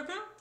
Pepper?